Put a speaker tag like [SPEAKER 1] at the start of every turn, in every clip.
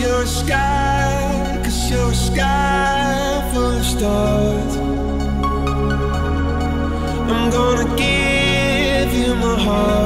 [SPEAKER 1] you're a sky, cause you're a sky full of stars. I'm gonna give you my heart.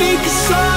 [SPEAKER 1] Sky, cause in